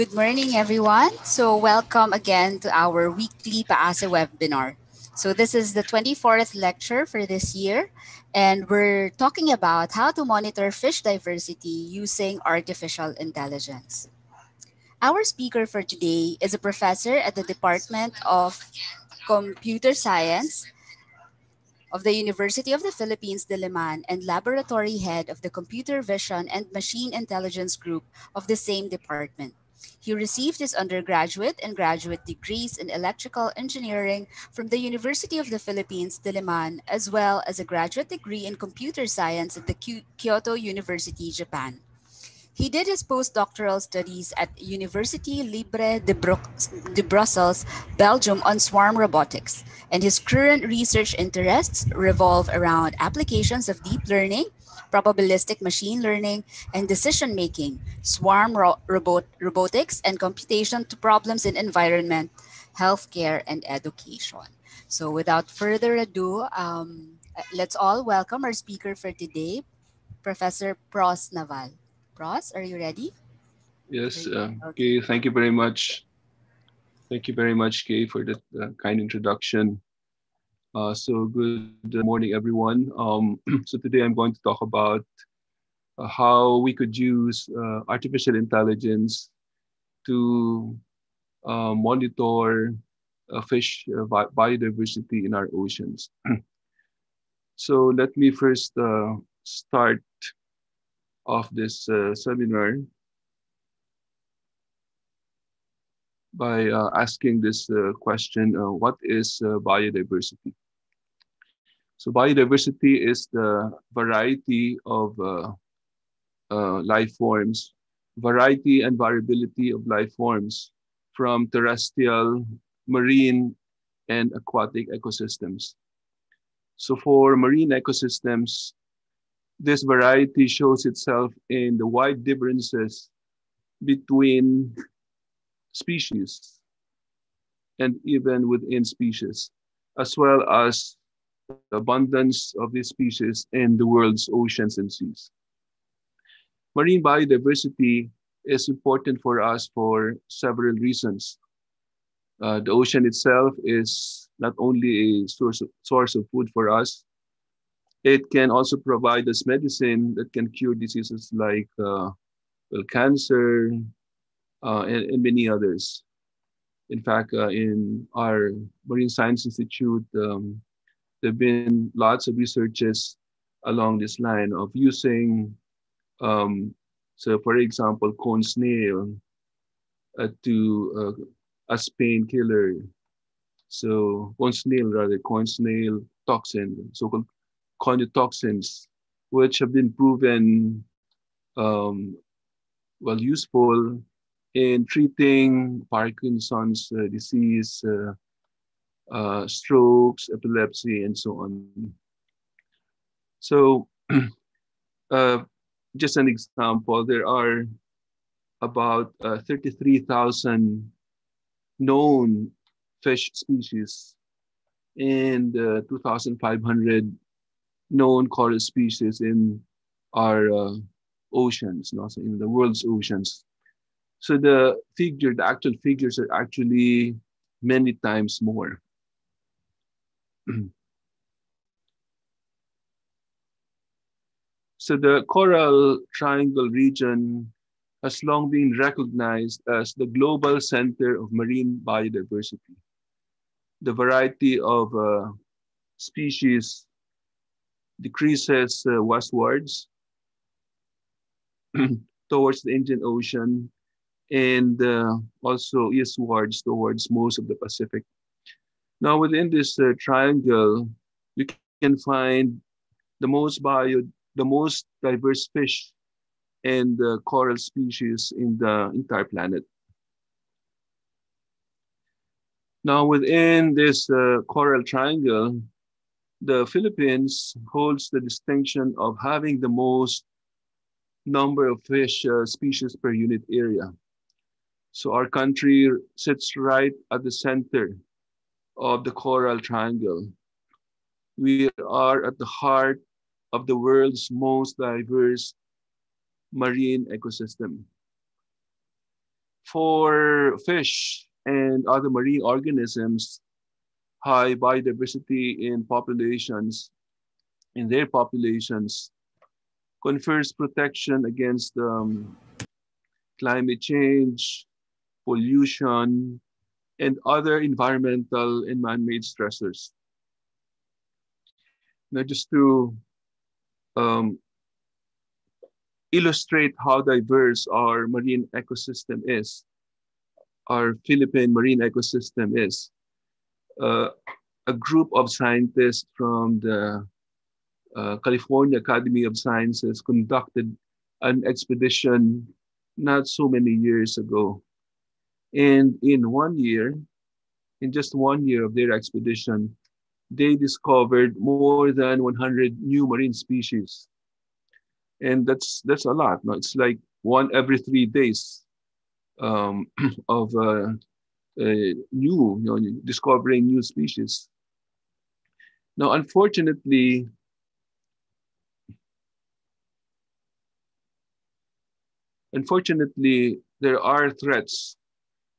Good morning, everyone. So welcome again to our weekly PAASE webinar. So this is the 24th lecture for this year, and we're talking about how to monitor fish diversity using artificial intelligence. Our speaker for today is a professor at the Department of Computer Science of the University of the Philippines, Diliman, and laboratory head of the Computer Vision and Machine Intelligence Group of the same department. He received his undergraduate and graduate degrees in electrical engineering from the University of the Philippines, Diliman, as well as a graduate degree in computer science at the Kyoto University, Japan. He did his postdoctoral studies at University Libre de, Bru- de, Brussels, Belgium on swarm robotics, and his current research interests revolve around applications of deep learning, probabilistic machine learning, and decision making, swarm ro- robot- robotics, and computation to problems in environment, healthcare, and education. So, without further ado, um, let's all welcome our speaker for today, Professor Pros Naval. Pros, are you ready? Yes, uh, okay. Thank you very much. Thank you very much, Kay, for that uh, kind introduction. Uh, so good morning, everyone. Um, so today I'm going to talk about uh, how we could use uh, artificial intelligence to uh, monitor fish biodiversity in our oceans. so let me first start of this uh, seminar by uh, asking this uh, question, uh, what is uh, biodiversity? So biodiversity is the variety of uh, life forms, variety and variability of life forms from terrestrial, marine, and aquatic ecosystems. So for marine ecosystems, this variety shows itself in the wide differences between species and even within species, as well as abundance of these species in the world's oceans and seas. Marine biodiversity is important for us for several reasons. Uh, the ocean itself is not only a source of, source of food for us, it can also provide us medicine that can cure diseases like uh, well, cancer uh, and, and, many others. In fact, uh, in our Marine Science Institute, um, there have been lots of researches along this line of using, um, so for example, cone snail uh, to uh, as painkiller. So cone snail, rather, cone snail toxin, so-called conotoxins, which have been proven um, well useful in treating Parkinson's uh, disease, uh, uh, strokes, epilepsy, and so on. So, uh, just an example, there are about uh, 33,000 known fish species and uh, 2,500 known coral species in our uh, oceans, also in the world's oceans. So the figure, the actual figures are actually many times more. so the coral triangle region has long been recognized as the global center of marine biodiversity. The variety of uh, species decreases uh, westwards towards the Indian Ocean and uh, also eastwards towards most of the Pacific. Now within this uh, triangle, you can find the most bio, the most diverse fish and coral species in the entire planet. Now within this uh, coral triangle, the Philippines holds the distinction of having the most number of fish uh, species per unit area. So our country sits right at the center of the coral triangle. We are at the heart of the world's most diverse marine ecosystem. For fish and other marine organisms, high biodiversity in populations, in their populations, confers protection against um, climate change, pollution, and other environmental and man-made stressors. Now, just to um, illustrate how diverse our marine ecosystem is, our Philippine marine ecosystem is, uh, a group of scientists from the uh, California Academy of Sciences conducted an expedition not so many years ago. And in one year, in just one year of their expedition, they discovered more than 100 new marine species. And that's that's a lot. No? It's like one every three days um, of uh, uh, new, you know, discovering new species. Now, unfortunately, unfortunately, there are threats,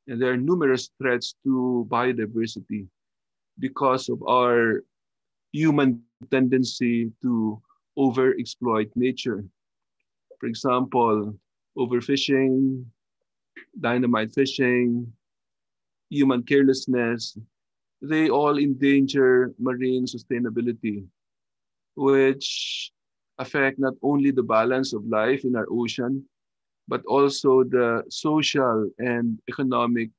and there are numerous threats to biodiversity because of our human tendency to overexploit nature. For example, overfishing, dynamite fishing, human carelessness, they all endanger marine sustainability, which affect not only the balance of life in our ocean, but also the social and economic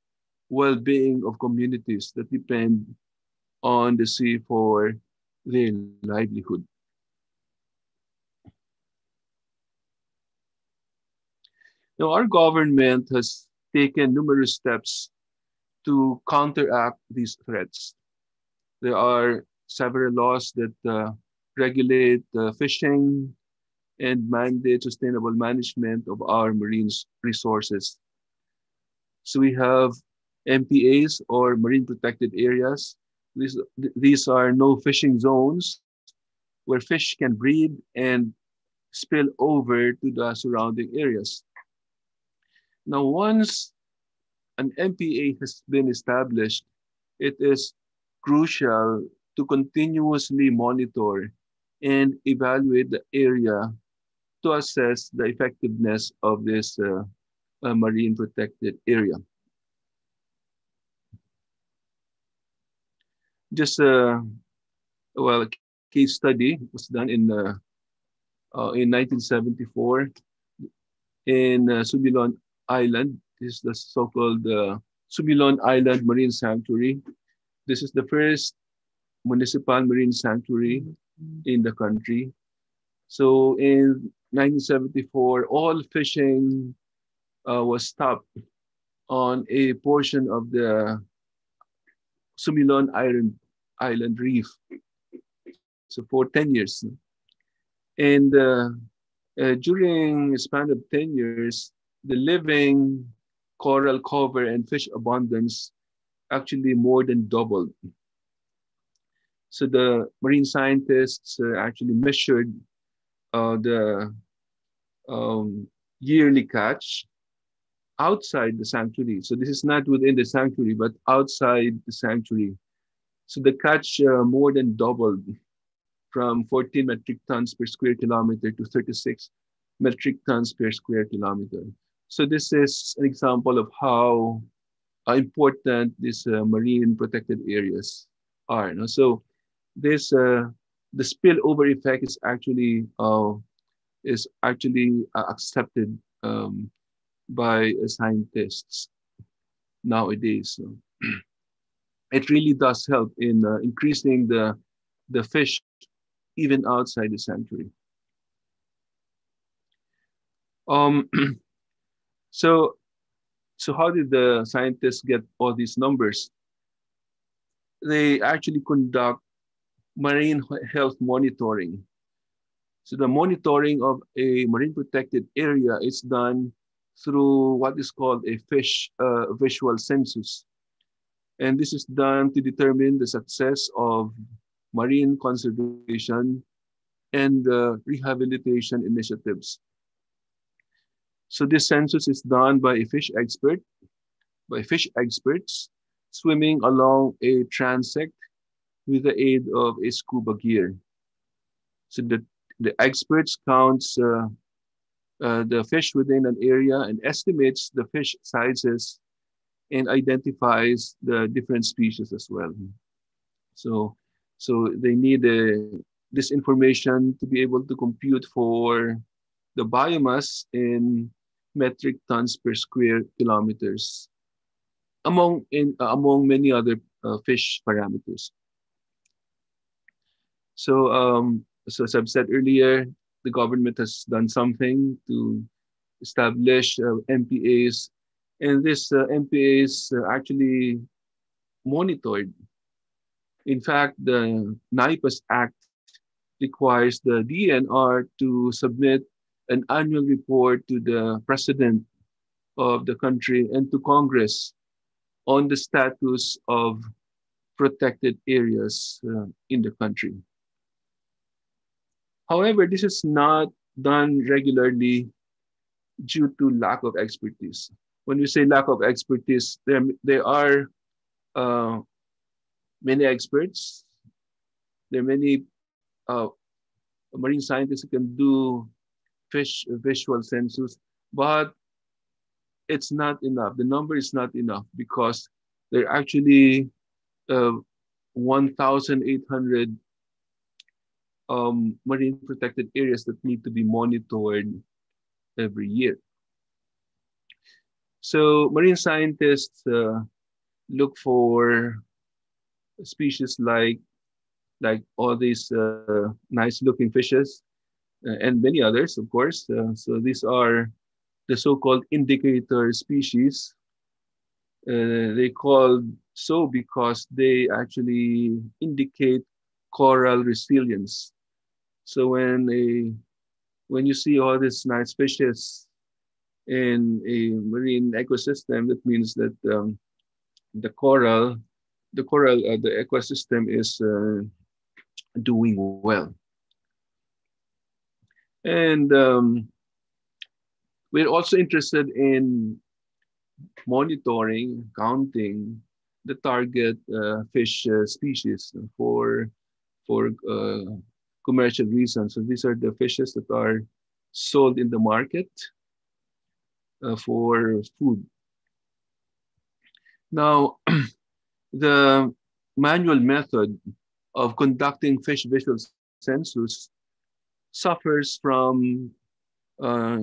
well-being of communities that depend on the sea for their livelihood. Now, our government has taken numerous steps to counteract these threats. There are several laws that uh, regulate uh, fishing and mandate sustainable management of our marine resources. So we have MPAs or marine protected areas. These, these are no fishing zones where fish can breed and spill over to the surrounding areas. Now, once an MPA has been established, it is crucial to continuously monitor and evaluate the area to assess the effectiveness of this uh, uh, marine protected area. Just uh, well, a case study was done in uh, uh, in 1974 in uh, Sumilon Island. This is the so-called Sumilon Island Marine Sanctuary. This is the first municipal marine sanctuary in the country. So in 1974, all fishing uh, was stopped on a portion of the Sumilon Island, Island Reef. So for 10 years. And uh, uh, during a span of 10 years, the living coral cover and fish abundance actually more than doubled. So the marine scientists uh, actually measured uh, the um, yearly catch outside the sanctuary. So this is not within the sanctuary, but outside the sanctuary. So the catch uh, more than doubled from 14 metric tons per square kilometer to 36 metric tons per square kilometer. So this is an example of how uh, important these uh, marine protected areas are. No? So this uh, the spillover effect is actually uh, is actually uh, accepted um, by scientists nowadays. So it really does help in uh, increasing the the fish even outside the sanctuary. Um, so, so how did the scientists get all these numbers? They actually conduct marine health monitoring. So the monitoring of a marine protected area is done through what is called a fish uh, visual census. And this is done to determine the success of marine conservation and uh, rehabilitation initiatives. So this census is done by a fish expert by fish experts swimming along a transect with the aid of a scuba gear. So the, the experts counts uh, uh, the fish within an area and estimates the fish sizes and identifies the different species as well. So, so they need uh, this information to be able to compute for the biomass in metric tons per square kilometers, among in among many other uh, fish parameters. So, um, so as I've said earlier, the government has done something to establish uh, MPAs, and this uh, MPAs uh, actually monitored. In fact, the NIPAS Act requires the DENR to submit an annual report to the president of the country and to Congress on the status of protected areas uh, in the country. However, this is not done regularly due to lack of expertise. When we say lack of expertise, there, there are uh, many experts. There are many uh, marine scientists who can do fish visual census, but it's not enough. The number is not enough because there are actually uh, 1,800 um, marine protected areas that need to be monitored every year. So marine scientists uh, look for species like like all these uh, nice looking fishes uh, and many others, of course. Uh, so these are the so-called indicator species. Uh, they called so because they actually indicate coral resilience. So when a when you see all these nice fishes in a marine ecosystem, that means that um, the coral, the coral, uh, the ecosystem is uh, doing well. And um, we're also interested in monitoring, counting the target uh, fish uh, species for, for uh, commercial reasons. So these are the fishes that are sold in the market uh, for food. Now, the manual method of conducting fish visual census suffers from uh,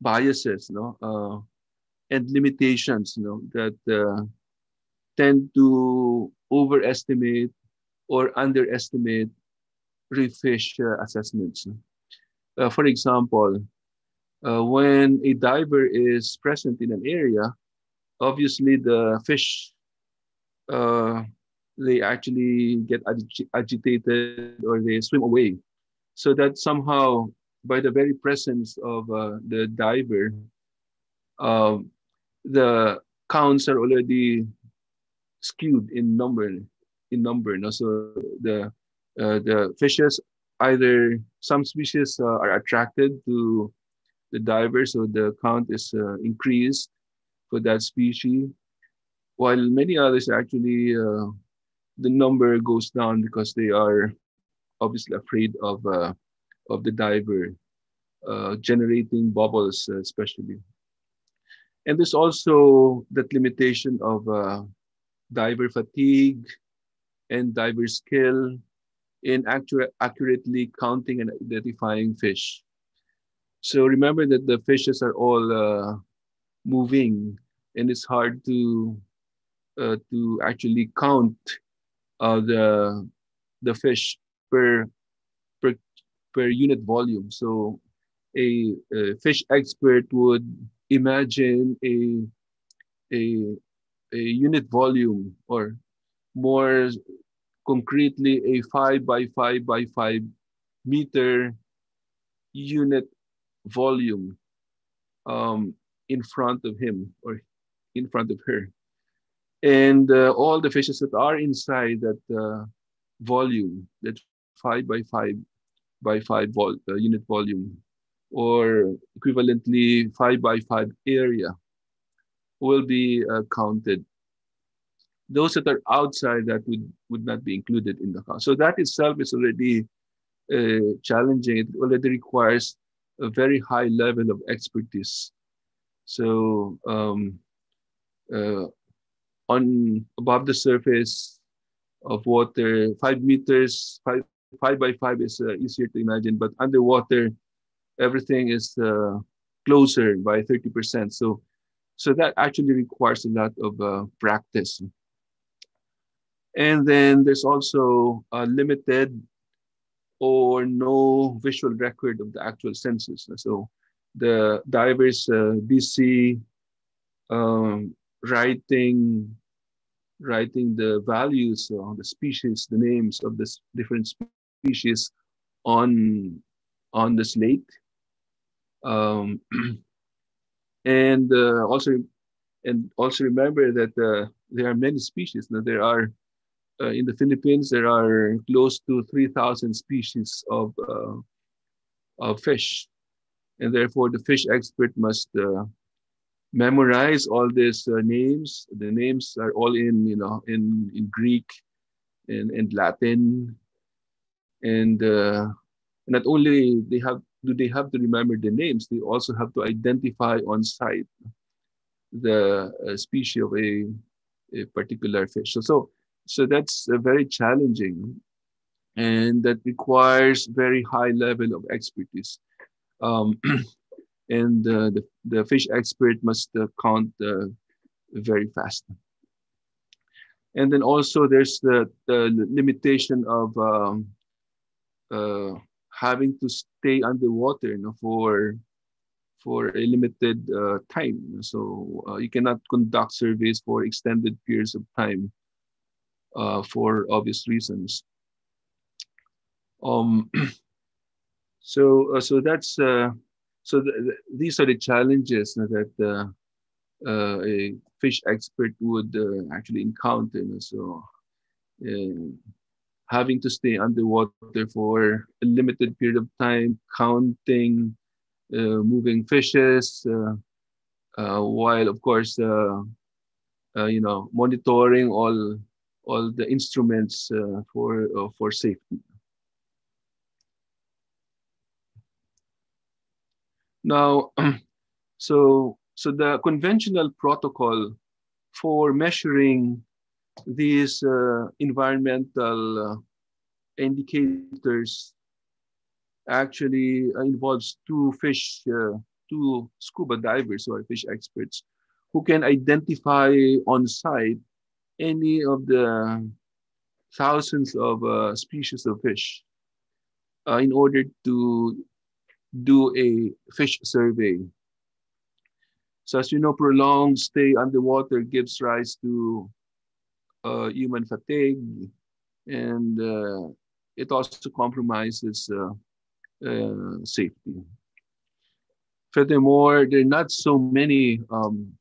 biases, no, uh, and limitations, know, that uh, tend to overestimate or underestimate reef fish uh, assessments. Uh, for example, uh, when a diver is present in an area, obviously the fish they actually get ag- agitated or they swim away. So that somehow, by the very presence of uh, the diver, uh, the counts are already skewed in number. In number, no? so the uh, the fishes either some species uh, are attracted to the diver, so the count is uh, increased for that species, while many others actually uh, the number goes down because they are obviously afraid of uh, of the diver uh, generating bubbles, especially. And there's also that limitation of diver fatigue and diverse skill in accurate, accurately counting and identifying fish. So remember that the fishes are all uh, moving, and it's hard to uh, to actually count uh, the the fish per per per unit volume. So a, a fish expert would imagine a a a unit volume or more concretely a five by five by five meter unit volume um, in front of him or in front of her and uh, all the fishes that are inside that uh, volume, that five by five by five vol- uh, unit volume, or equivalently five by five area. will be uh, counted. Those that are outside that would, would not be included in the count. So that itself is already uh, challenging. It already requires a very high level of expertise. So um, uh, on above the surface of water, five meters, five, five by five is uh, easier to imagine, but underwater, everything is uh, closer by 30%. So, so that actually requires a lot of uh, practice. And then there's also a limited or no visual record of the actual census. So the divers uh, busy um, writing writing the values on the species, the names of the different species on on the slate, um, and uh, also and also remember that uh, there are many species. Now there are uh, in the Philippines there are close to three thousand species of uh, of fish, and therefore the fish expert must uh, memorize all these uh, names. The names are all in, you know, in, in Greek and, and Latin. And uh, not only they have do they have to remember the names, they also have to identify on site the uh, species of a, a particular fish. So, so, so that's very challenging and that requires very high level of expertise. Um, and uh, the, the fish expert must count uh, very fast. And then also there's the, the limitation of um, uh, having to stay underwater you know, for, for a limited uh, time. So uh, you cannot conduct surveys for extended periods of time for obvious reasons. Um, so, so that's so the, the, these are the challenges that uh, uh, a fish expert would uh, actually encounter. So uh, having to stay underwater for a limited period of time, counting uh, moving fishes, uh, while of course you know monitoring all all the instruments for for safety. Now, so, so the conventional protocol for measuring these uh, environmental uh, indicators actually involves two fish, uh, two scuba divers or fish experts who can identify on site any of the thousands of uh, species of fish uh, in order to do a fish survey. So as you know, prolonged stay underwater gives rise to uh, human fatigue, and uh, it also compromises uh, uh safety. Furthermore, there are not so many um,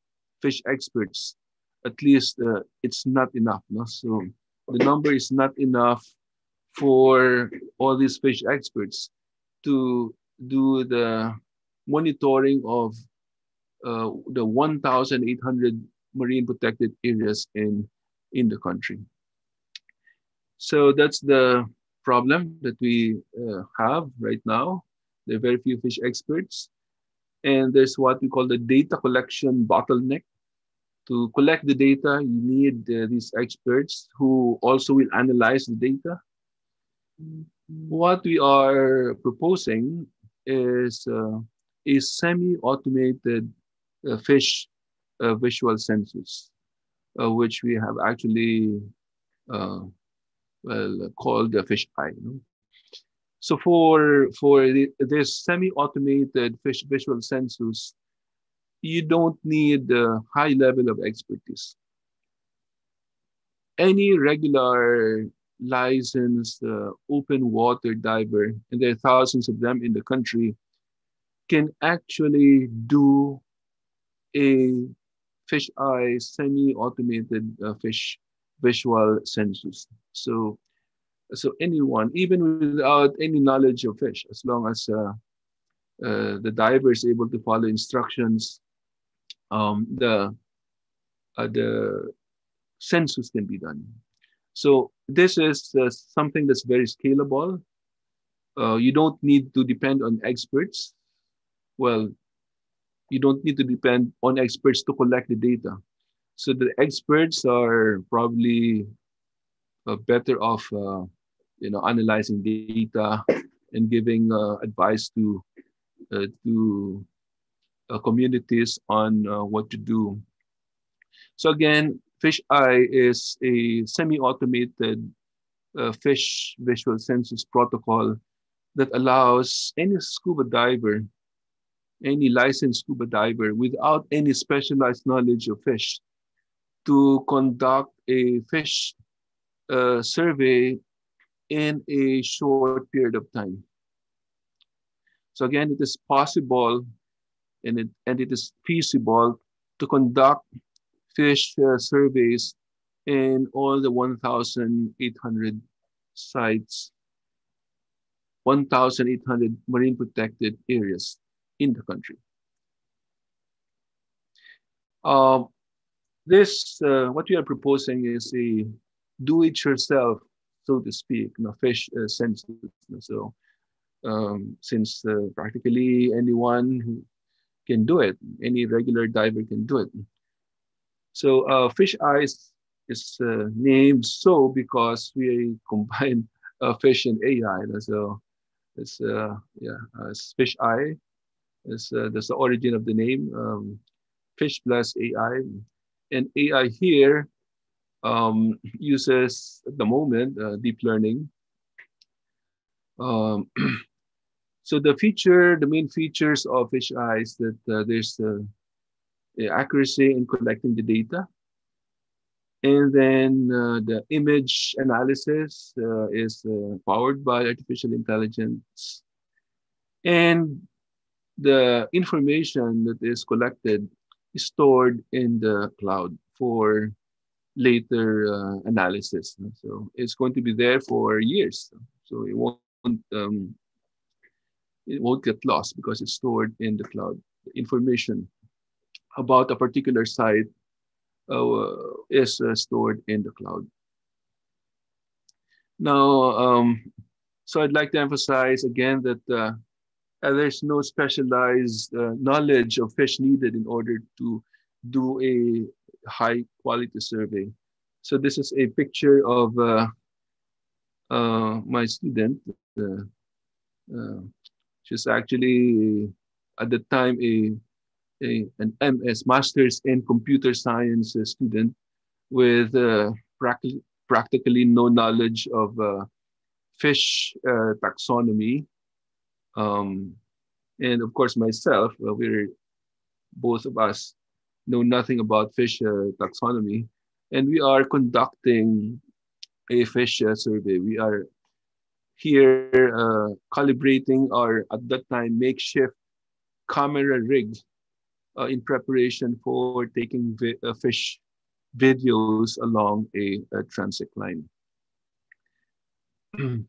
fish experts. At least uh, it's not enough. No? So the number is not enough for all these fish experts to do the monitoring of uh, the 1,800 marine protected areas in, in the country. So that's the problem that we uh, have right now. There are very few fish experts. And there's what we call the data collection bottleneck. To collect the data, you need uh, these experts who also will analyze the data. What we are proposing is uh, a semi-automated uh, fish uh, visual census, uh, which we have actually uh, well called the fish eye. So for for the, this semi-automated fish visual census, you don't need a high level of expertise. Any regular licensed uh, open water diver, and there are thousands of them in the country, can actually do a FishEye semi-automated uh, fish visual census. So, so anyone, even without any knowledge of fish, as long as uh, uh, the diver is able to follow instructions, um, the uh, the census can be done. So this is uh, something that's very scalable. Uh, you don't need to depend on experts. Well, you don't need to depend on experts to collect the data. So the experts are probably uh, better off, uh, you know, analyzing data and giving uh, advice to to communities on uh, what to do. So again, FishEye is a semi-automated fish visual census protocol that allows any scuba diver any licensed scuba diver without any specialized knowledge of fish to conduct a fish uh, survey in a short period of time. So again, it is possible and it, and it is feasible to conduct fish uh, surveys in all the 1,800 sites, 1,800 marine protected areas in the country. Um, this, uh, what we are proposing is a do-it-yourself, so to speak, you know, fish uh, census. So um, since uh, practically anyone who can do it, any regular diver can do it. So uh, FishEye is uh, named so because we combine uh, fish and AI. So it's uh, yeah, uh, FishEye is uh, that's the origin of the name. Um, Fish plus AI, and AI here um, uses at the moment uh, deep learning. Um, so the feature, the main features of FishEye is that uh, there's the accuracy in collecting the data. And then uh, the image analysis uh, is uh, powered by artificial intelligence. And the information that is collected is stored in the cloud for later uh, analysis. So it's going to be there for years. So it won't um, it won't get lost because it's stored in the cloud. Information about a particular site uh, is uh, stored in the cloud. Now, um, so I'd like to emphasize again that uh, uh, there's no specialized uh, knowledge of fish needed in order to do a high quality survey. So this is a picture of uh, my student. Uh, she's actually at the time a, a, an MS Masters in Computer Science student with practically practically no knowledge of fish taxonomy um, and of course, myself, well, we're both of us know nothing about fish uh, taxonomy, and we are conducting a fish uh, survey. We are here uh, calibrating our, at that time, makeshift camera rig uh, in preparation for taking vi uh, fish videos along a, a transect line.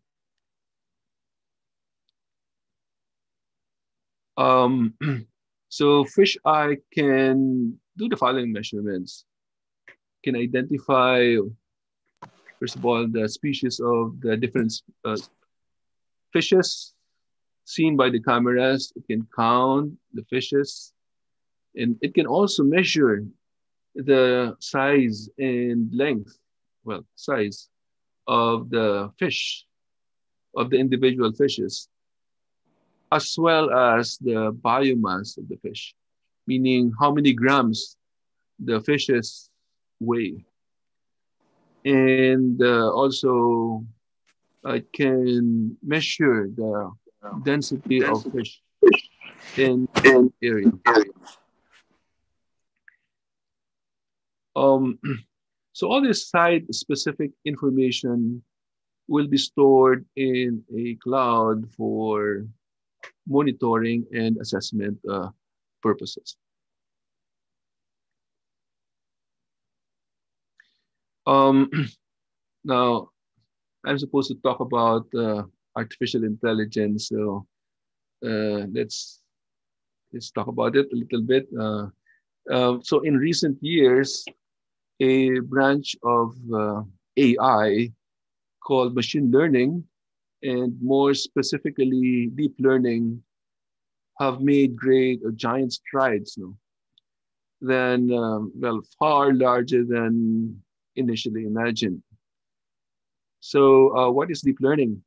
Um, so FishEye can do the following measurements. Can identify, first of all, the species of the different uh, fishes seen by the cameras. It can count the fishes. And it can also measure the size and length, well, size of the fish, of the individual fishes as well as the biomass of the fish, meaning how many grams the fishes weigh. And uh, also, I can measure the density of fish in an area. Um, so all this site-specific information will be stored in a cloud for monitoring and assessment uh, purposes. Um, now, I'm supposed to talk about uh, artificial intelligence, so uh, let's let's talk about it a little bit. Uh, uh, so, in recent years, a branch of uh, AI called machine learning, and more specifically, deep learning, have made great uh, giant strides. No? Than um, well, far larger than initially imagined. So, uh, what is deep learning?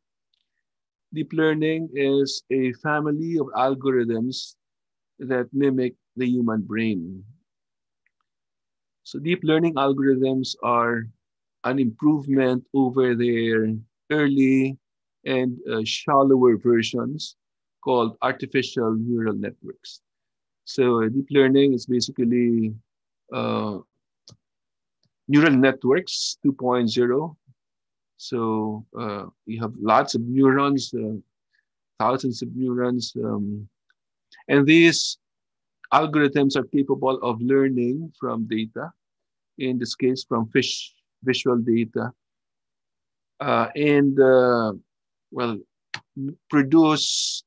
Deep learning is a family of algorithms that mimic the human brain. So deep learning algorithms are an improvement over their early and uh, shallower versions called artificial neural networks. So deep learning is basically uh, neural networks 2.0. So uh, you have lots of neurons, uh, thousands of neurons, um, and these algorithms are capable of learning from data, in this case from fish visual data, uh, and uh, well, produce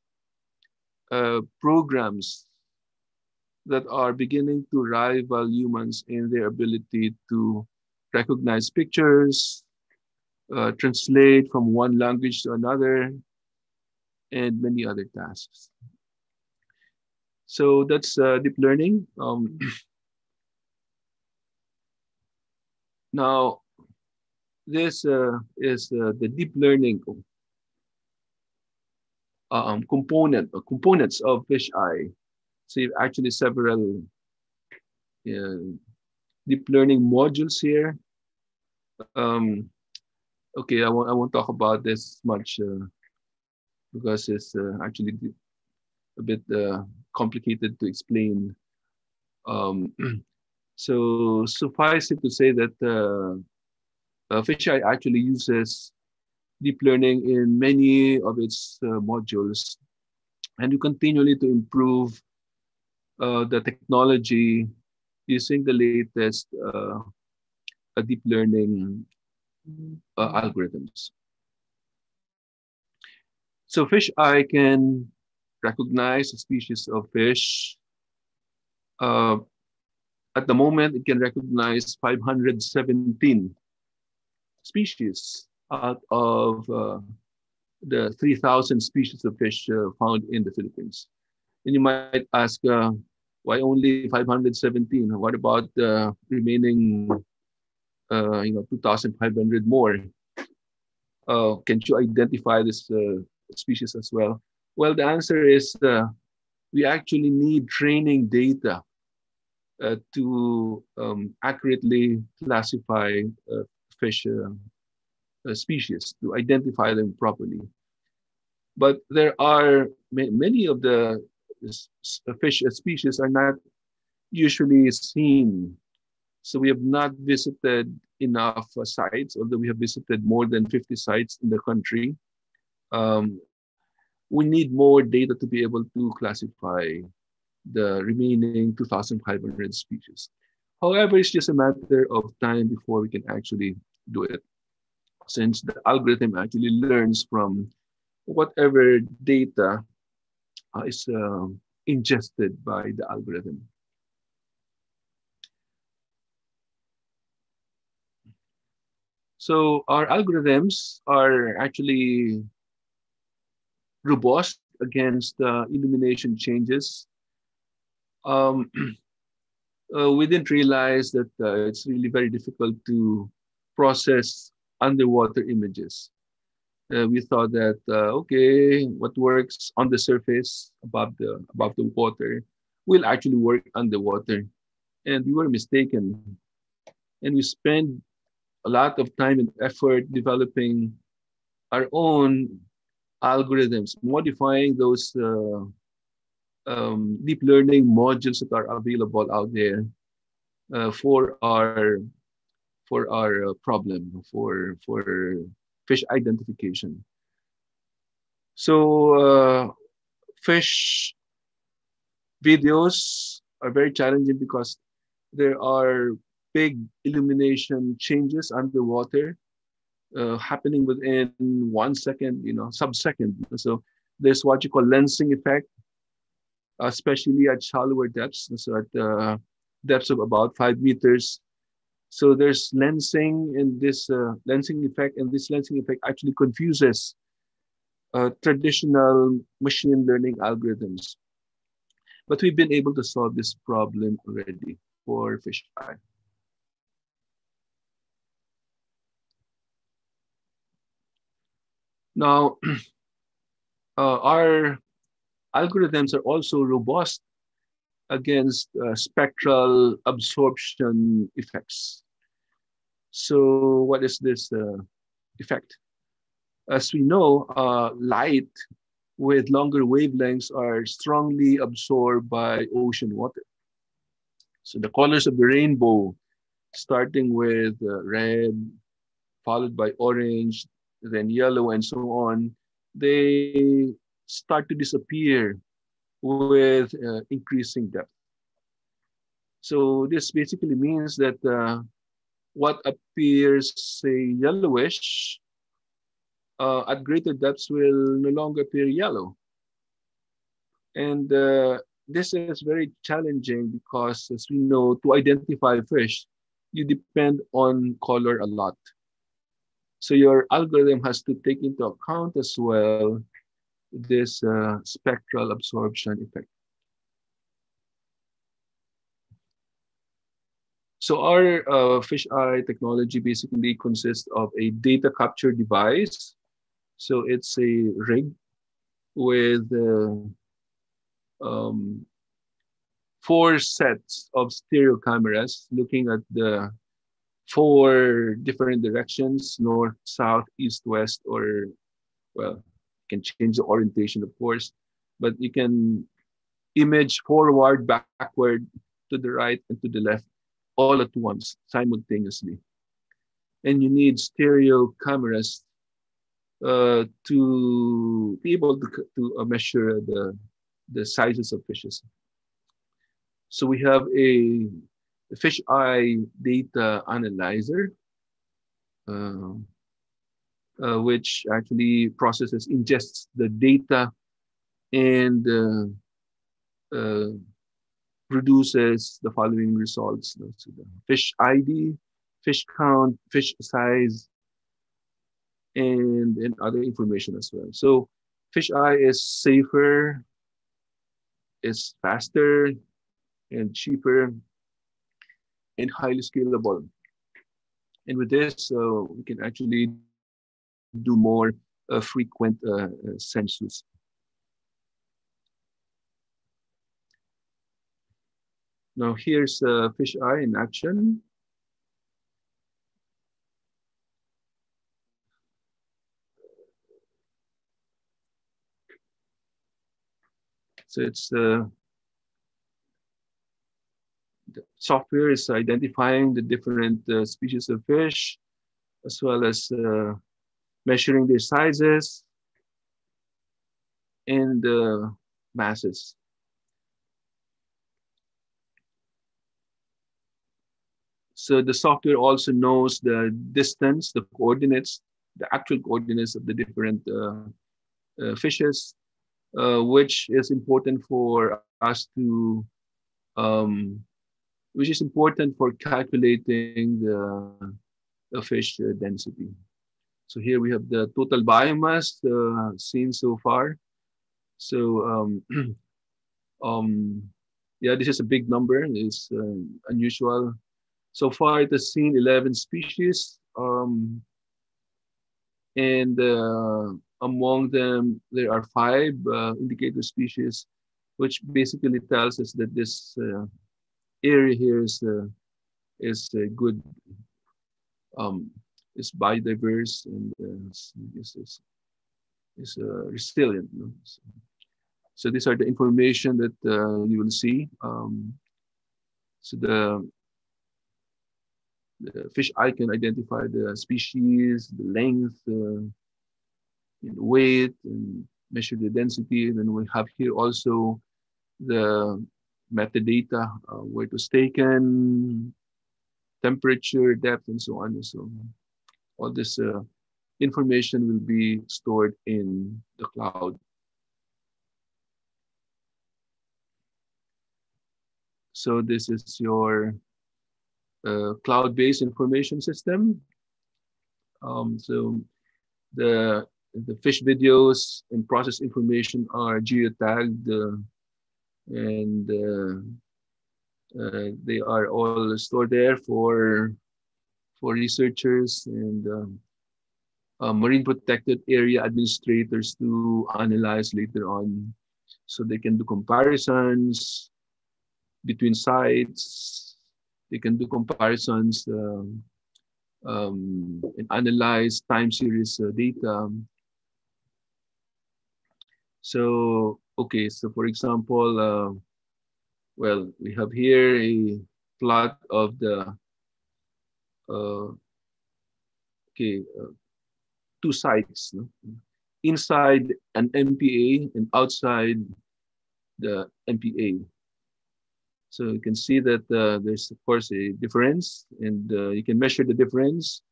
uh, programs that are beginning to rival humans in their ability to recognize pictures, uh, translate from one language to another, and many other tasks. So that's uh, deep learning. Um, now, this uh, is uh, the deep learning um, component uh, components of FishEye. So actually several deep learning modules here. Um, okay, I won't I won't talk about this much uh, because it's uh, actually a bit uh, complicated to explain. Um, so suffice it to say that uh, uh, FishEye actually uses deep learning in many of its uh, modules, and you continually to improve uh, the technology using the latest uh, deep learning uh, algorithms. So FishEye can recognize a species of fish. Uh, at the moment, it can recognize 517 species out of uh, the 3,000 species of fish uh, found in the Philippines. And you might ask, uh, why only 517? What about the remaining, uh, you know, 2,500 more? Uh, can you identify this uh, species as well? Well, the answer is uh, we actually need training data uh, to um, accurately classify uh, fish species, to identify them properly. But there are many of the fish species are not usually seen. So we have not visited enough sites, although we have visited more than 50 sites in the country. Um, we need more data to be able to classify the remaining 2,500 species. However, it's just a matter of time before we can actually do it, since the algorithm actually learns from whatever data uh, is uh, ingested by the algorithm. So our algorithms are actually robust against uh, illumination changes. Um, uh, we didn't realize that uh, it's really very difficult to process underwater images. Uh, we thought that uh, okay, what works on the surface above the above the water will actually work underwater, and we were mistaken. And we spent a lot of time and effort developing our own algorithms, modifying those uh, um, deep learning modules that are available out there uh, for our for our uh, problem for for fish identification. So uh, fish videos are very challenging because there are big illumination changes underwater uh, happening within one second, you know, sub-second. So there's what you call lensing effect, especially at shallower depths. So at uh, depths of about five meters. So there's lensing and this uh, lensing effect, and this lensing effect actually confuses uh, traditional machine learning algorithms. But we've been able to solve this problem already for FishEye. Now, uh, our algorithms are also robust against uh, spectral absorption effects. So what is this uh, effect? As we know, uh, light with longer wavelengths are strongly absorbed by ocean water. So the colors of the rainbow, starting with uh, red, followed by orange, then yellow, and so on, they start to disappear with uh, increasing depth. So this basically means that uh, what appears, say, yellowish, uh, at greater depths will no longer appear yellow. And uh, this is very challenging because, as we know, to identify fish, you depend on color a lot. So your algorithm has to take into account as well this uh, spectral absorption effect. So our uh, FishEye technology basically consists of a data capture device. So it's a rig with uh, um, four sets of stereo cameras looking at the four different directions, north, south, east, west, or well, can change the orientation, of course, but you can image forward, backward, to the right, and to the left all at once, simultaneously. And you need stereo cameras uh, to be able to, to uh, measure the, the sizes of fishes. So we have a, FishEye data analyzer. Uh, uh, which actually processes, ingests the data and uh, uh, produces the following results. The fish ID, fish count, fish size, and, and other information as well. So FishEye is safer, is faster, and cheaper, and highly scalable. And with this, uh, we can actually do more uh, frequent uh, uh, census. Now here's a FishEye in action. So it's uh, the software is identifying the different uh, species of fish, as well as uh, measuring their sizes and the masses. So the software also knows the distance, the coordinates, the actual coordinates of the different uh, uh, fishes, uh, which is important for us to, um, which is important for calculating the, the fish density. So here we have the total biomass uh, seen so far. So um, um, yeah, this is a big number. It's uh, unusual. So far, it has seen 11 species. Um, and uh, among them, there are five uh, indicator species, which basically tells us that this uh, area here is, uh, is a good um, is biodiverse and uh, is, is, is uh, resilient. You know? so, so, these are the information that uh, you will see. Um, so the, the FishEye can identify the species, the length, uh, weight, and measure the density. And then we have here also the metadata, uh, where it was taken, temperature, depth, and so on and so on all this uh, information will be stored in the cloud. So this is your a cloud-based information system. Um, so the the fish videos and process information are geotagged uh, and uh, uh, they are all stored there for for researchers and um, uh, marine protected area administrators to analyze later on. So they can do comparisons between sites. They can do comparisons um, um, and analyze time series uh, data. So, okay, so for example, uh, well, we have here a plot of the, okay, uh, two sites, no? inside an MPA and outside the MPA. So you can see that uh, there's of course a difference and uh, you can measure the difference.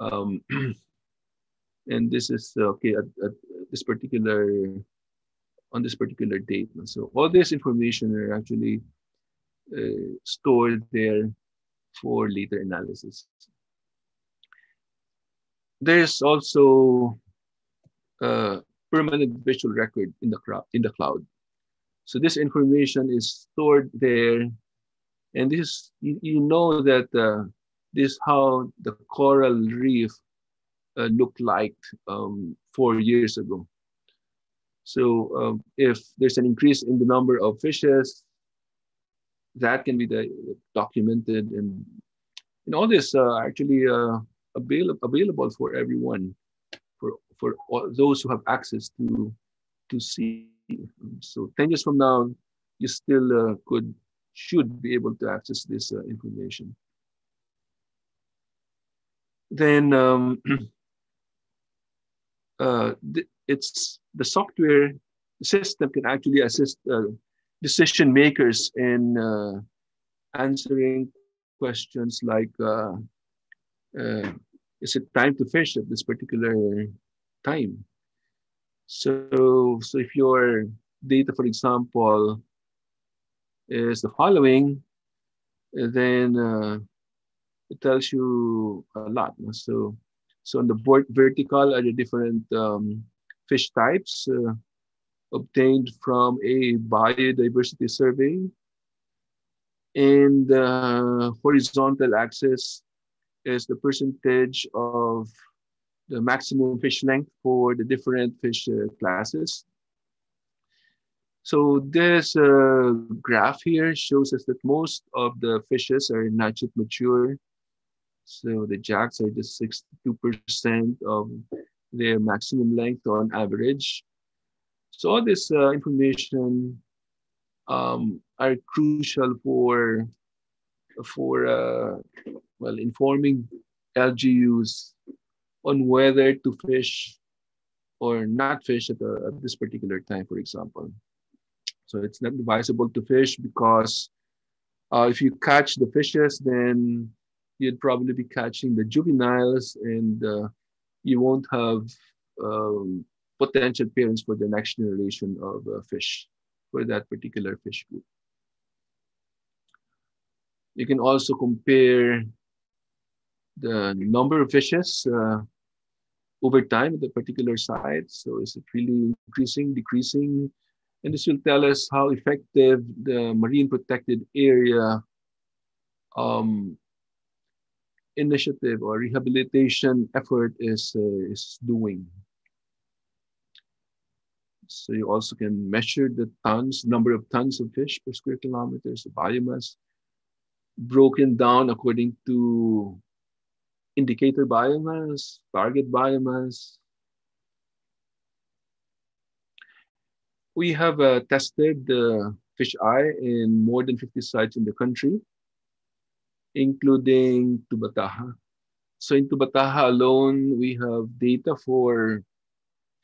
Um, and this is okay at, at this particular on this particular date. So all this information are actually uh, stored there for later analysis. There's also a permanent visual record in the in the cloud. So this information is stored there, and this you, you know that uh, this how the coral reef uh, looked like um, four years ago. So um, if there's an increase in the number of fishes, that can be documented and, and all this uh, actually uh, avail- available for everyone, for, for those who have access to, to see. So 10 years from now, you still uh, could, should be able to access this uh, information. Then um, uh, th- it's the software system can actually assist uh, decision makers in uh, answering questions like uh, uh, is it time to fish at this particular time? So so if your data for example is the following then uh, it tells you a lot. So so on the board vertical are the different um, fish types uh, obtained from a biodiversity survey. And the horizontal axis is the percentage of the maximum fish length for the different fish uh, classes. So this uh, graph here shows us that most of the fishes are not yet mature. So the jacks are just 62% of their maximum length on average. So all this uh, information um, are crucial for for uh, well informing LGUs on whether to fish or not fish at, a, at this particular time, for example. So it's not advisable to fish because uh, if you catch the fishes, then you'd probably be catching the juveniles and uh, you won't have um, potential parents for the next generation of uh, fish for that particular fish group. You can also compare the number of fishes uh, over time at the particular site. So is it really increasing, decreasing? And this will tell us how effective the marine protected area um, initiative or rehabilitation effort is, uh, is doing. So you also can measure the tons, number of tons of fish per square kilometers, the biomass, broken down according to indicator biomass, target biomass. We have uh, tested the FishEye in more than 50 sites in the country including Tubataha. So in Tubataha alone, we have data for,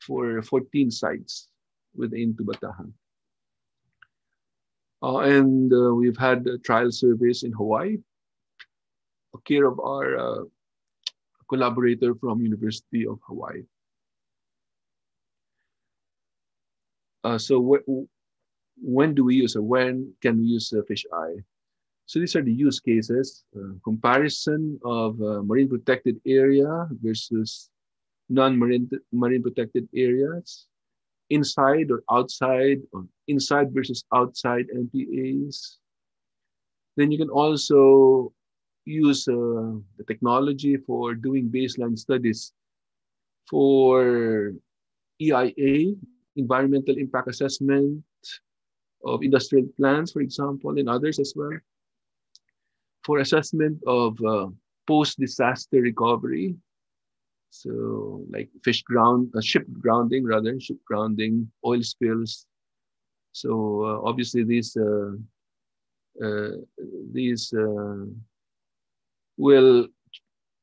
for 14 sites within Tubataha. Uh, and uh, we've had a trial surveys in Hawaii, A care of our uh, collaborator from University of Hawaii. Uh, so wh when do we use it? When can we use a FishEye? So these are the use cases, uh, comparison of marine protected area versus non-marine marine protected areas, inside or outside, or inside versus outside MPAs. Then you can also use uh, the technology for doing baseline studies for EIA, environmental impact assessment of industrial plants, for example, and others as well. For assessment of uh, post-disaster recovery, so like fish ground, uh, ship grounding rather, ship grounding, oil spills. So uh, obviously these uh, uh these uh, will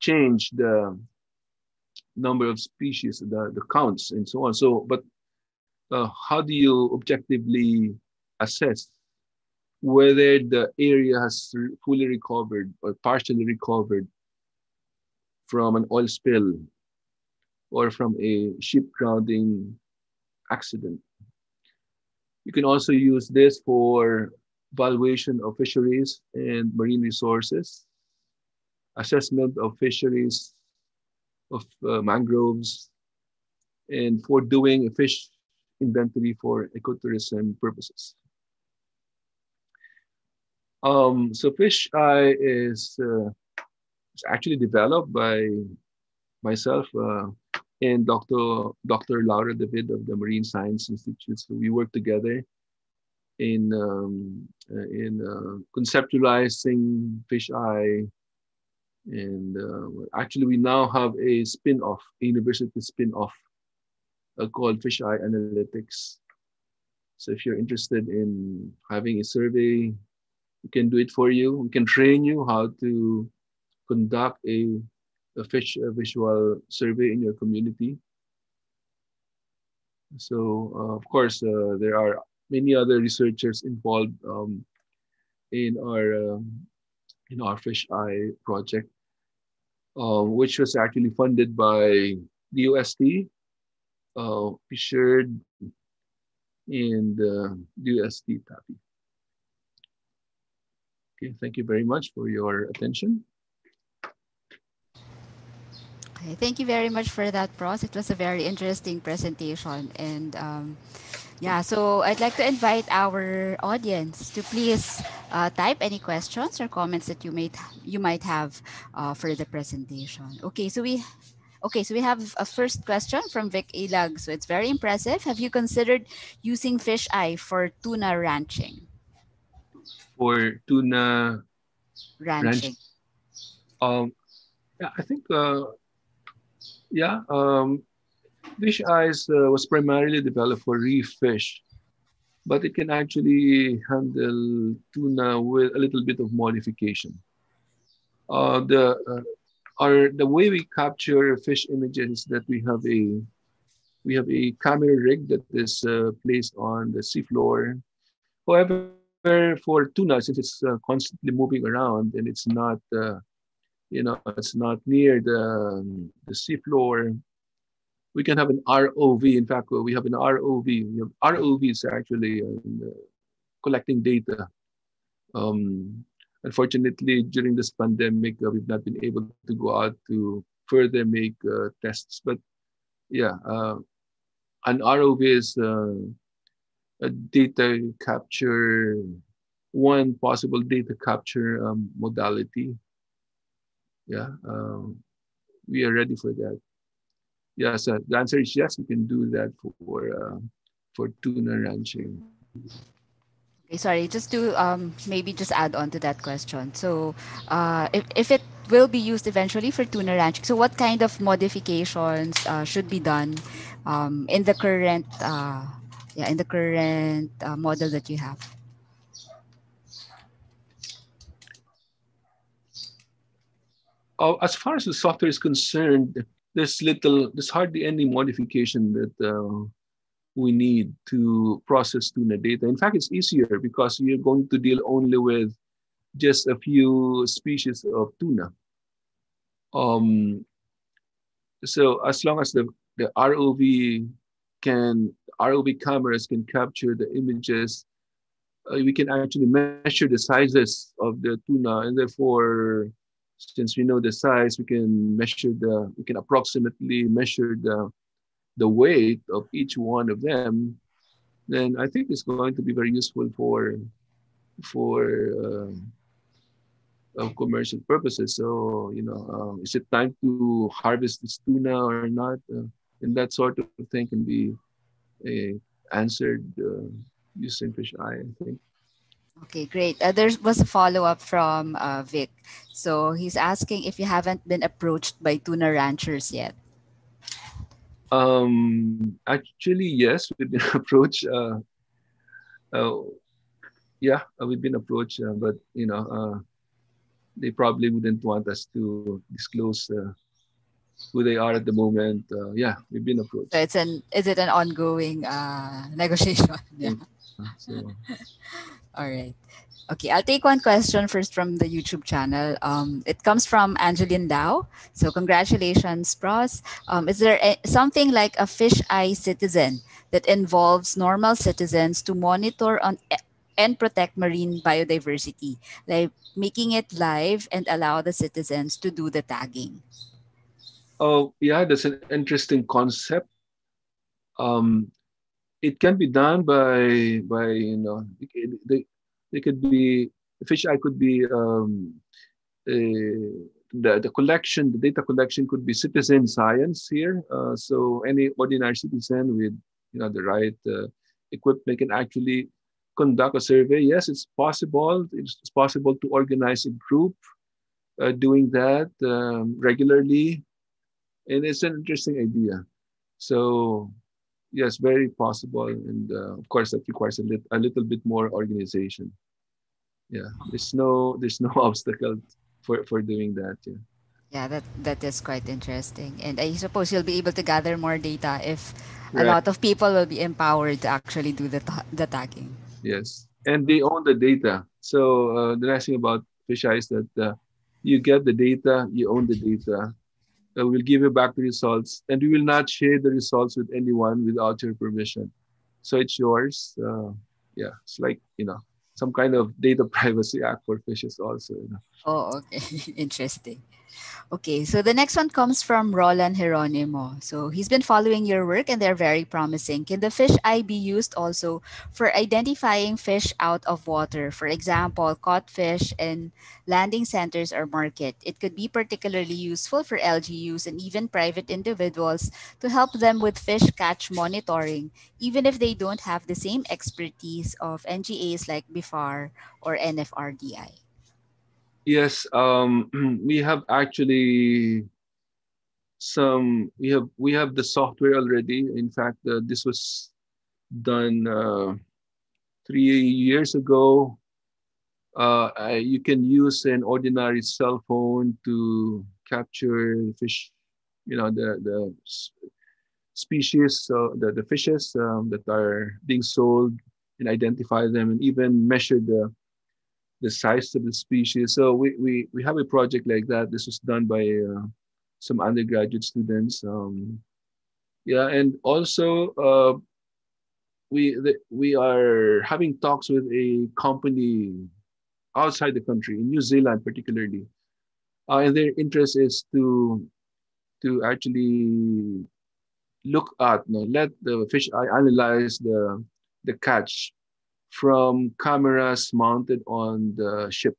change the number of species, the, the counts and so on. So, but how do you objectively assess whether the area has fully recovered or partially recovered from an oil spill or from a ship grounding accident. You can also use this for valuation of fisheries and marine resources, assessment of fisheries, of uh, mangroves, and for doing a fish inventory for ecotourism purposes. Um, so FishEye is, uh, is actually developed by myself uh, and Dr. Dr. Laura David of the Marine Science Institute. So we work together in um, uh, in uh, conceptualizing FishEye, and uh, actually we now have a spin-off, a university spin-off uh, called FishEye Analytics. So if you're interested in having a survey, we can do it for you. We can train you how to conduct a a fish a visual survey in your community. So uh, of course, uh, there are many other researchers involved um, in our um, in our FishEye project, uh, which was actually funded by the DOST, uh, Fisher, and uh, DOST TAPI. Okay, thank you very much for your attention. Okay, thank you very much for that, Pros. It was a very interesting presentation. And um, yeah, so I'd like to invite our audience to please uh, type any questions or comments that you might you might have uh, for the presentation. Okay, so we okay, so we have a first question from Vic Ilag. So it's very impressive. Have you considered using FishEye for tuna ranching? For tuna ranching. Ranch, um, yeah, I think uh, yeah, um, FishEyes uh, was primarily developed for reef fish, but it can actually handle tuna with a little bit of modification. Uh, the uh, our the way we capture fish images is that we have a we have a camera rig that is uh, placed on the seafloor. However, for tuna, since it's uh, constantly moving around and it's not uh, you know, it's not near the, the seafloor. We can have an ROV. In fact, we have an ROV. We have ROV is actually uh, collecting data. Um, unfortunately, during this pandemic, uh, we've not been able to go out to further make uh, tests. But yeah, uh, an ROV is uh, a data capture, one possible data capture um, modality yeah, um, we are ready for that. Yeah, uh, the answer is yes. We can do that for uh, for tuna ranching. Okay, sorry, just to um, maybe just add on to that question. So, uh, if, if it will be used eventually for tuna ranching, so what kind of modifications uh, should be done um, in the current, uh, yeah, in the current uh, model that you have? Uh, as far as the software is concerned, there's little, there's hardly any modification that uh, we need to process tuna data. In fact, it's easier because you're going to deal only with just a few species of tuna. Um, so as long as the, the ROV can, ROV cameras can capture the images uh, we can actually measure the sizes of the tuna, and therefore, since we know the size, we can measure the we can approximately measure the the weight of each one of them. Then I think it's going to be very useful for for uh, commercial purposes. So you know, uh, is it time to harvest this tuna or not? Uh, and that sort of thing can be uh, answered uh, using FishEye, I think. Okay, great. Uh, there was a follow up from uh, Vic. So he's asking if you haven't been approached by tuna ranchers yet. Um, actually, yes, we've been approached. Uh, uh, yeah, uh, we've been approached, uh, but you know, uh, they probably wouldn't want us to disclose uh, who they are at the moment. Uh, yeah, we've been approached. So it's an is it an ongoing uh, negotiation? yeah. So. All right. Okay, I'll take one question first from the YouTube channel. Um, it comes from Angeline Dow. So congratulations, Pros. Um, is there a, something like a FishEye citizen that involves normal citizens to monitor on and protect marine biodiversity, like making it live and allow the citizens to do the tagging? Oh, yeah, that's an interesting concept. Um, it can be done by by you know they, they could be FishEye could be um, uh, the, the collection the data collection could be citizen science here. Uh, so any ordinary citizen with you know the right uh, equipment can actually conduct a survey. Yes it's possible it's, it's possible to organize a group uh, doing that um, regularly. And it's an interesting idea. So yes, very possible. And uh, of course, that requires a, lit- a little bit more organization. Yeah, there's no there's no obstacle for for doing that. Yeah. Yeah, that that is quite interesting, and I suppose you'll be able to gather more data if a lot of people will be empowered to actually do the ta- the tagging. Yes, and they own the data. So uh, the nice thing about FishEye is that uh, you get the data, you own the data, uh, we'll give you back the results and we will not share the results with anyone without your permission so it's yours uh, yeah it's like you know some kind of data privacy act for fishes also you know? Oh okay interesting Okay, so the next one comes from Roland Jeronimo. So he's been following your work and they're very promising. Can the fish eye be used also for identifying fish out of water? For example, caught fish in landing centers or market. It could be particularly useful for LGUs and even private individuals to help them with fish catch monitoring, even if they don't have the same expertise of NGAs like BFAR or NFRDI. Yes, um, we have actually some. We have we have the software already. In fact, uh, this was done uh, three years ago. Uh, you can use an ordinary cell phone to capture fish. You know the the species, uh, the the fishes um, that are being sold, and identify them, and even measure the the size of the species. So we, we, we have a project like that. This was done by uh, some undergraduate students. Um, yeah, and also uh, we the, we are having talks with a company outside the country, in New Zealand particularly, uh, and their interest is to to actually look at, you know, let the fish analyze the the catch from cameras mounted on the ship.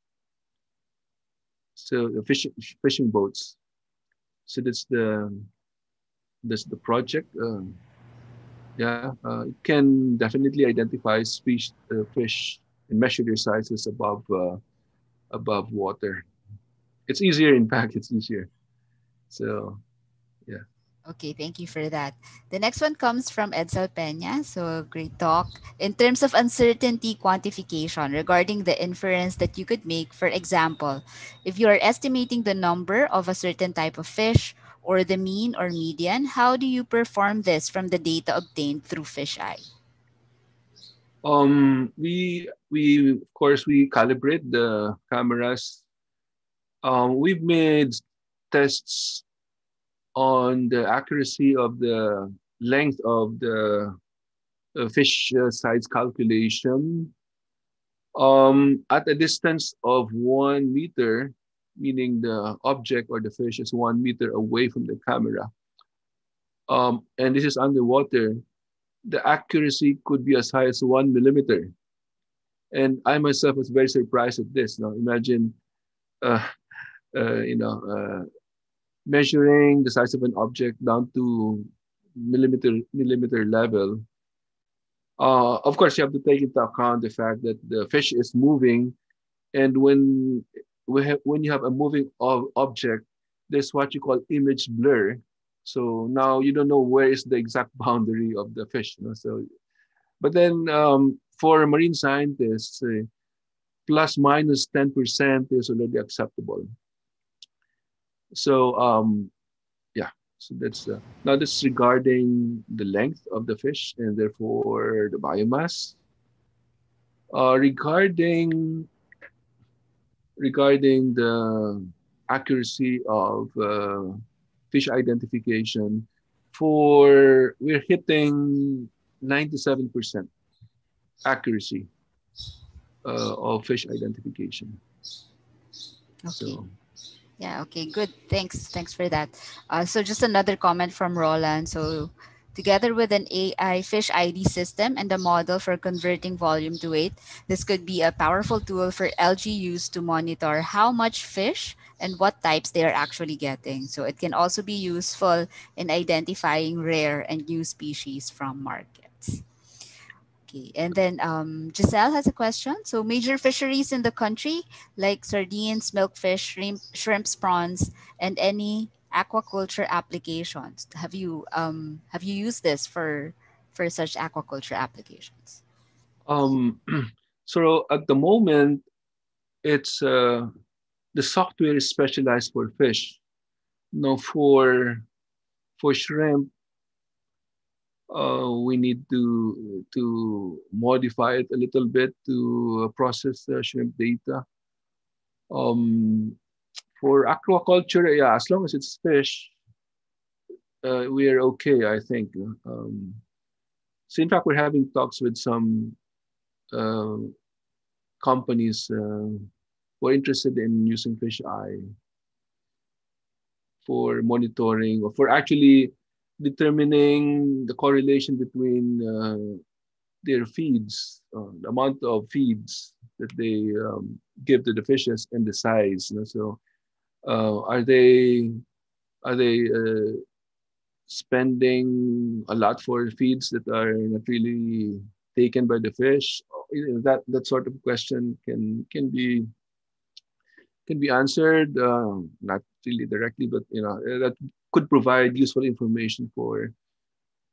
So the fishing fishing boats. So that's the that's the project. Um, yeah, uh, it can definitely identify species, uh, fish and measure their sizes above uh, above water. It's easier. In fact, it's easier. So. Okay, thank you for that. The next one comes from Edsel Peña. So great talk. In terms of uncertainty quantification regarding the inference that you could make, for example, if you are estimating the number of a certain type of fish or the mean or median, how do you perform this from the data obtained through FishEye? Um, we we of course we calibrate the cameras. Um, we've made tests on the accuracy of the length of the uh, fish uh, size calculation. Um, at a distance of one meter, meaning the object or the fish is one meter away from the camera, um, and this is underwater, the accuracy could be as high as one millimeter. And I myself was very surprised at this. Now imagine, uh, uh, you know, uh, measuring the size of an object down to millimeter millimeter level. Uh, of course, you have to take into account the fact that the fish is moving, and when we have, when you have a moving ob- object, there's what you call image blur. So now you don't know where is the exact boundary of the fish. You know? So, but then um, for marine scientists, uh, plus minus 10% is already acceptable. So um, yeah, so that's uh, now this regarding the length of the fish and therefore the biomass. Uh, regarding regarding the accuracy of uh, fish identification, for we're hitting 97% accuracy uh, of fish identification. Okay. So Yeah, okay, good. Thanks. Thanks for that. Uh, so just another comment from Roland. So together with an AI fish ID system and a model for converting volume to weight, this could be a powerful tool for LGUs to monitor how much fish and what types they are actually getting. So it can also be useful in identifying rare and new species from markets. Okay, and then um, Giselle has a question. So major fisheries in the country like sardines, milkfish, shrimp, shrimps, prawns, and any aquaculture applications. Have you um, have you used this for for such aquaculture applications? Um, so at the moment, it's uh, the software is specialized for fish. No, for for shrimp, uh, we need to to modify it a little bit to process the shrimp data. Um, for aquaculture, yeah, as long as it's fish, uh, we are okay, I think. Um, so in fact, we're having talks with some uh, companies uh, who are interested in using FishEye for monitoring or for actually determining the correlation between uh, their feeds, uh, the amount of feeds that they um, give to the fishes and the size. You know? So, uh, are they are they uh, spending a lot for feeds that are not really taken by the fish? You know, that that sort of question can can be can be answered uh, not really directly, but you know that could provide useful information for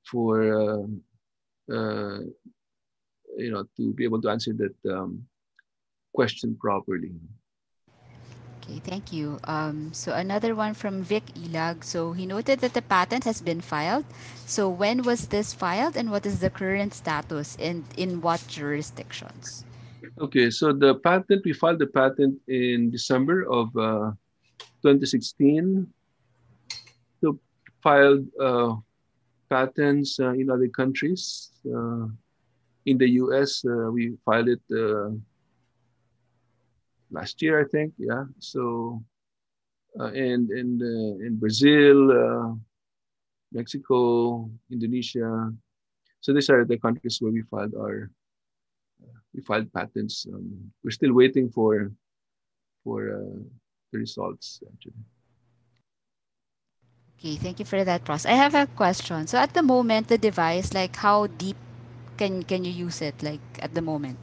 for uh, uh, you know to be able to answer that um, question properly. Okay, thank you. Um, so another one from Vic Ilag. So he noted that the patent has been filed. So when was this filed and what is the current status and in what jurisdictions? Okay, so the patent, we filed the patent in December of uh, 2016. Filed uh, patents uh, in other countries. Uh, in the US, uh, we filed it uh, last year, I think. Yeah. So, uh, and and in Brazil, Mexico, Indonesia. So these are the countries where we filed our we filed patents. Um, we're still waiting for for the results actually. Okay, thank you for that, Pros. I have a question. So at the moment, the device, like how deep can can you use it? Like at the moment?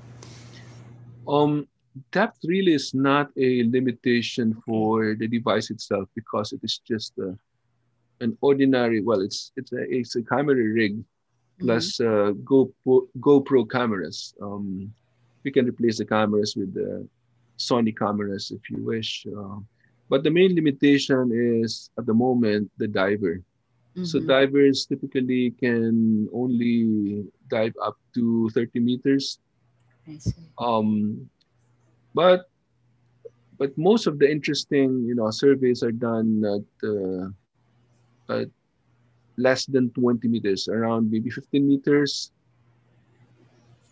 Um, depth really is not a limitation for the device itself because it is just a, an ordinary. Well, it's it's a it's a camera rig plus uh, GoPro, GoPro cameras. Um, we can replace the cameras with the Sony cameras if you wish. Uh, but the main limitation is at the moment the diver. So Mhm. divers typically can only dive up to 30 meters. I see. Um, but but most of the interesting you know surveys are done at, uh, at less than 20 meters, around maybe 15 meters.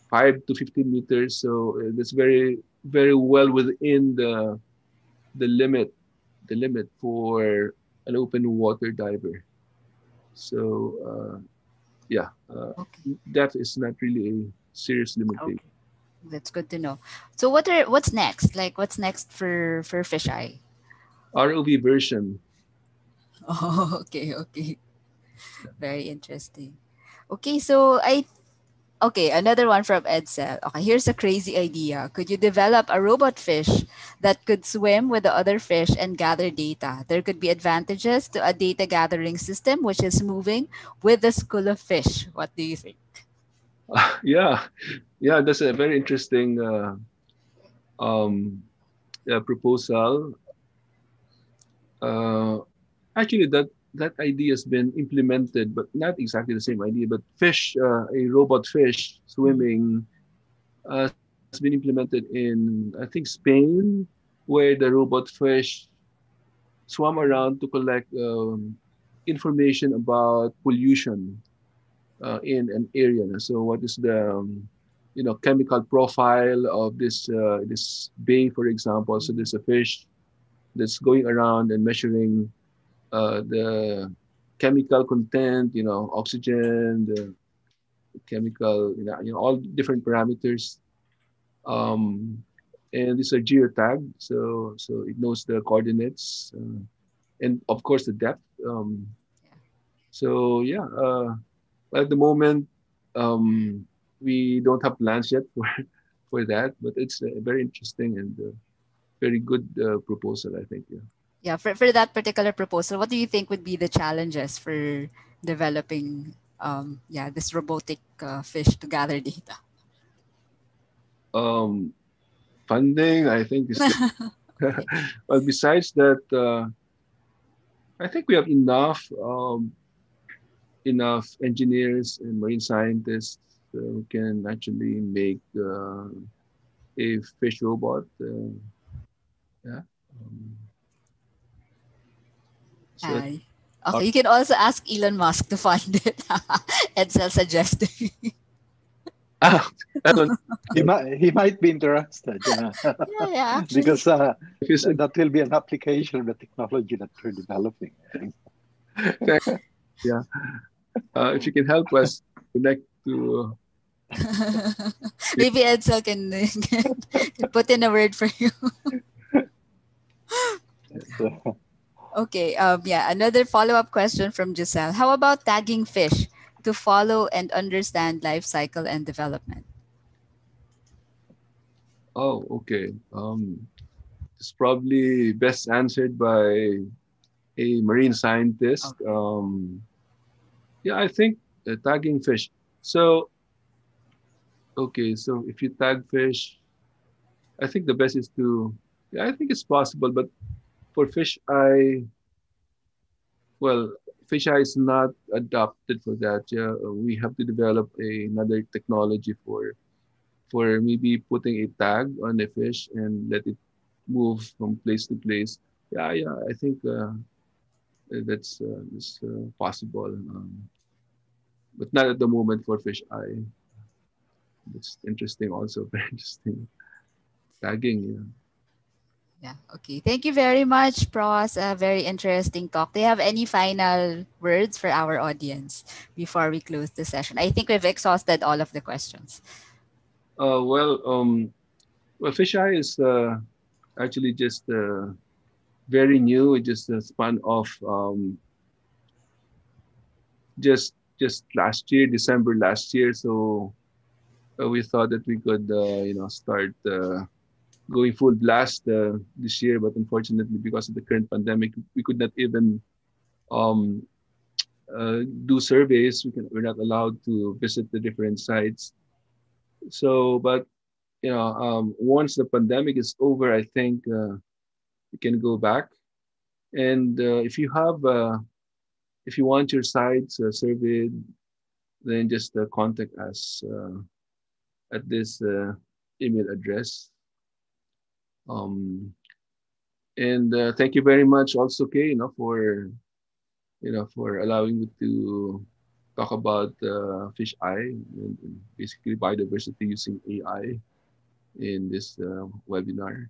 five to 15 meters. So it's very, very well within the, the limit, the limit for an open water diver. So uh, yeah, uh, okay. that is not really a serious limitation. Okay. That's good to know. So what are what's next? Like what's next for for FishEye? ROV version. Oh, okay, okay. Very interesting. Okay, so I Okay, another one from Edsel. Okay, here's a crazy idea. Could you develop a robot fish that could swim with the other fish and gather data? There could be advantages to a data gathering system which is moving with the school of fish. What do you think? Yeah, yeah, that's a very interesting uh, um, uh, proposal. Uh, actually, that that idea has been implemented, but not exactly the same idea. But fish, uh, a robot fish swimming, uh, has been implemented in I think Spain, where the robot fish swam around to collect um, information about pollution uh, in an area. So, what is the um, you know chemical profile of this uh, this bay, for example? So, there's a fish that's going around and measuring uh, the chemical content, you know, oxygen, the chemical, you know, you know all different parameters. Um, and these are geotagged, so so it knows the coordinates, uh, and of course the depth. Um, so yeah, uh, at the moment, um, we don't have plans yet for for that, but it's a very interesting and uh, very good uh, proposal, I think. Yeah yeah for, for that particular proposal what do you think would be the challenges for developing um, yeah this robotic uh, fish to gather data? Um, funding i think is well besides that uh, i think we have enough um, enough engineers and marine scientists uh, who can actually make uh, a fish robot uh, yeah um, so, okay, uh, you can also ask Elon Musk to fund it. Edsel suggested. ah, he might he might be interested. Yeah, yeah, yeah because uh, that will be an application of the technology that we're developing. yeah, uh, if you can help us connect to. Maybe Edsel can, can put in a word for you. Okay. Um, yeah. Another follow up question from Giselle. How about tagging fish to follow and understand life cycle and development? Oh, okay. Um, it's probably best answered by a marine scientist. Okay. Um, yeah, I think uh, tagging fish. So, okay, so if you tag fish, I think the best is to, yeah, I think it's possible, but for FishEye, well, FishEye is not adapted for that. Yeah, we have to develop a, another technology for for maybe putting a tag on a fish and let it move from place to place. Yeah, yeah, I think uh, that's uh, uh, possible, um, but not at the moment for FishEye. It's interesting, also very interesting. Tagging, yeah. Yeah. Okay. Thank you very much, Pros. A very interesting talk. Do you have any final words for our audience before we close the session? I think we've exhausted all of the questions. Uh, well, um, well, FishEye is uh, actually just uh, very new. It just uh, spun off um, just just last year, December last year. So uh, we thought that we could, uh, you know, start. Going full blast uh, this year, but unfortunately, because of the current pandemic, we could not even um, uh, do surveys. We can, we're not allowed to visit the different sites. So, but you know, um, once the pandemic is over, I think uh, we can go back. And uh, if you have, uh, if you want your sites uh, surveyed, then just contact us at this email address um, and uh, thank you very much also, Kay, you know, for you know for allowing me to talk about uh, FishEye and, and basically biodiversity using AI in this uh, webinar.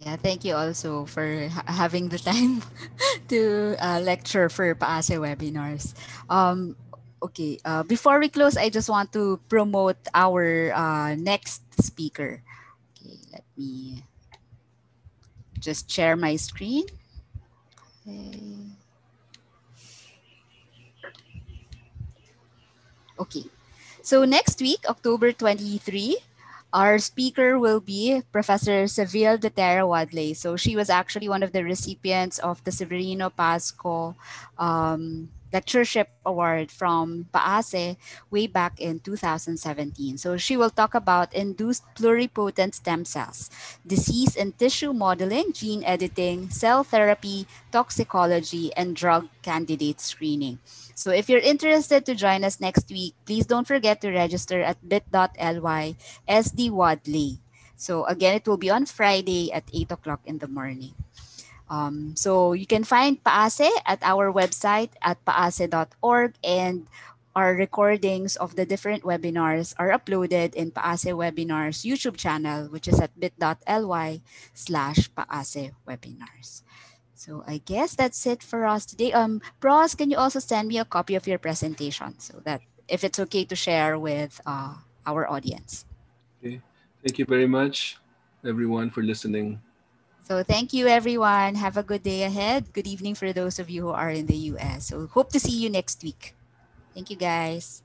Yeah, thank you also for ha- having the time to uh, lecture for PAASE webinars. Um, okay, uh, before we close, I just want to promote our uh, next speaker. Okay, let me just share my screen. Okay. Okay. So next week, October 23, our speaker will be Professor Seville de Terra Wadley. So she was actually one of the recipients of the Severino Pasco um, lectureship award from PAASE way back in 2017. So she will talk about induced pluripotent stem cells, disease and tissue modeling, gene editing, cell therapy, toxicology, and drug candidate screening. So if you're interested to join us next week, please don't forget to register at bit.ly sdwadley. So again, it will be on Friday at 8 o'clock in the morning. Um, so you can find PAASE at our website at paase.org and our recordings of the different webinars are uploaded in PAASE Webinars YouTube channel, which is at bit.ly slash PAASE Webinars. So I guess that's it for us today. Um, Pros, can you also send me a copy of your presentation so that if it's okay to share with uh, our audience. Okay. Thank you very much, everyone, for listening. So thank you, everyone. Have a good day ahead. Good evening for those of you who are in the US. So hope to see you next week. Thank you, guys.